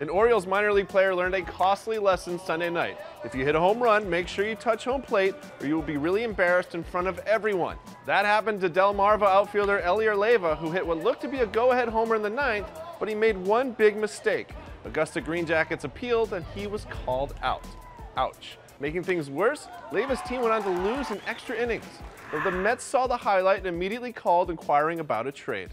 An Orioles minor league player learned a costly lesson Sunday night. If you hit a home run, make sure you touch home plate or you will be really embarrassed in front of everyone. That happened to Delmarva outfielder Elier Leyva, who hit what looked to be a go-ahead homer in the ninth, but he made one big mistake. Augusta Green Jackets appealed and he was called out. Ouch. Making things worse, Leyva's team went on to lose in extra innings. But the Mets saw the highlight and immediately called inquiring about a trade.